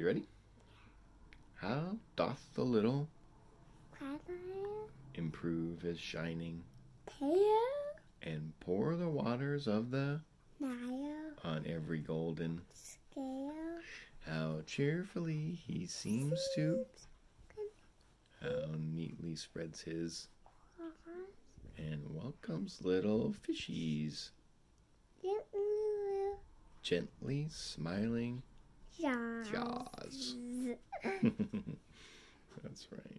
You ready? How doth the little Crocodile? improve his shining? Tail? And pour the waters of the Nile? On every golden scale? How cheerfully he seems to how neatly spreads his and welcomes little fishies. Gently gently smiling jaws. That's right.